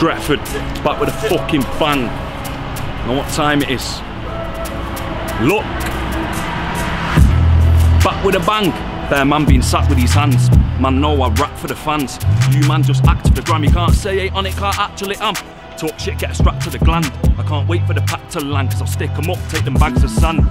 Stretford, back with a fucking bang. Know what time it is? Look! Back with a bang. There, man being sat with his hands. Man, know I rap for the fans. You man just act for the gram. You can't say ain't on it, can't actually am. Talk shit, get a strap to the gland. I can't wait for the pack to land, cause I'll stick 'em up, take them bags of sand.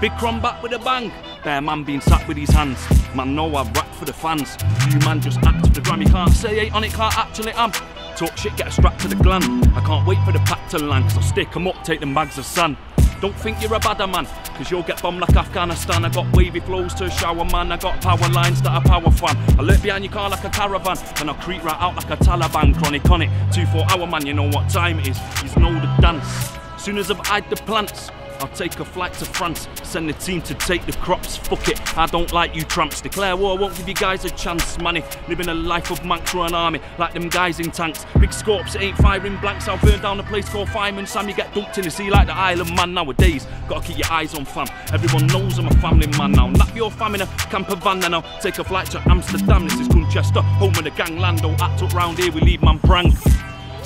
Big Cron back with a bang. There, man being sat with his hands. Man, know I rap for the fans. You man just act for the gram. You can't say ain't on it, can't actually am. Talk shit, get a strap to the gland. I can't wait for the pack to land, cause I'll stick 'em up, take them bags of sand. Don't think you're a badder man, cause you'll get bombed like Afghanistan. I got wavy flows to shower man, I got power lines that are power fan. I lurk behind your car like a caravan, and I'll creep right out like a Taliban. Chronic on it, 2-4 hour man, you know what time it is. You know the dance. Soon as I've eyed the plants, I'll take a flight to France, send the team to take the crops. Fuck it, I don't like you tramps. Declare war, won't give you guys a chance. Money, living a life of manx for an army, like them guys in tanks. Big scopes, ain't firing blanks. I'll burn down a place called Fireman Sam. You get dumped in the sea like the island man nowadays. Gotta keep your eyes on fam. Everyone knows I'm a family man now. Nap your fam in a camper van, then I'll take a flight to Amsterdam. This is Gunchester, home of the gangland. Don't act up round here, we leave man prank.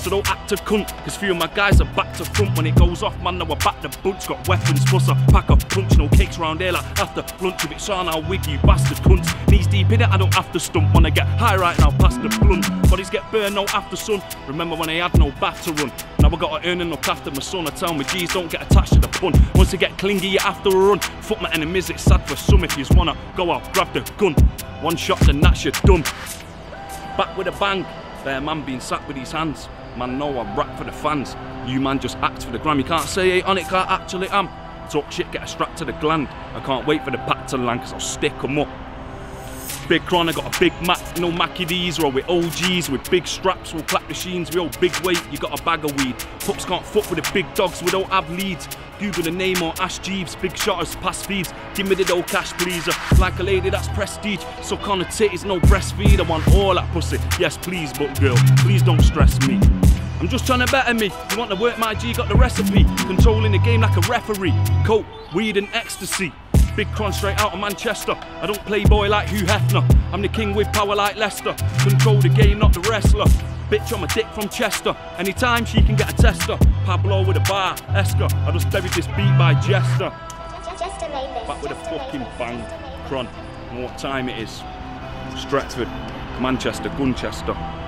So don't act a cunt, cause few of my guys are back to front when it goes off, man. Now we're back to bunch, got weapons, plus a pack of punch, no cakes round here like after lunch. If it's on, I'll wig you bastard cunts. Knees deep in it, I don't have to stump. Wanna get high right now, past the blunt. Bodies get burned, no after sun. Remember when I had no bath to run? Now I gotta earn and after my son. I tell me, G's don't get attached to the pun. Once you get clingy, you have to run. Fuck my enemies, it's sad for some. If you wanna go out, grab the gun. One shot, then that's your done. Back with a bang. There, man being sat with his hands. Man, no, I rap for the fans. You man just act for the gram. You can't say ain't on it, can't actually am. Talk shit, get a strap to the gland. I can't wait for the pack to land, cause I'll stick 'em up. Big Cron, I got a big Mac, no Mackie D's, or with OGs with big straps, we'll clap machines, we all big weight, you got a bag of weed. Pups can't fuck with the big dogs, we don't have leads. Google the name or Ask Jeeves, big shotters, pass feeds, give me the dough cash pleaser. Uh, like a lady that's prestige, suck on the titties, no breastfeed, I want all that pussy. Yes please, but girl, please don't stress me. I'm just trying to better me. You want to work my G, got the recipe. Controlling the game like a referee. Coke, weed and ecstasy. Big Cron straight out of Manchester. I don't play boy like Hugh Hefner. I'm the king with power like Leicester. Control the game, not the wrestler. Bitch, I'm a dick from Chester. Anytime she can get a tester. Pablo with a bar, Esker. I just buried this beat by Jester. Back with a fucking bang. Cron, know what time it is. Stretford, Manchester, Gunchester.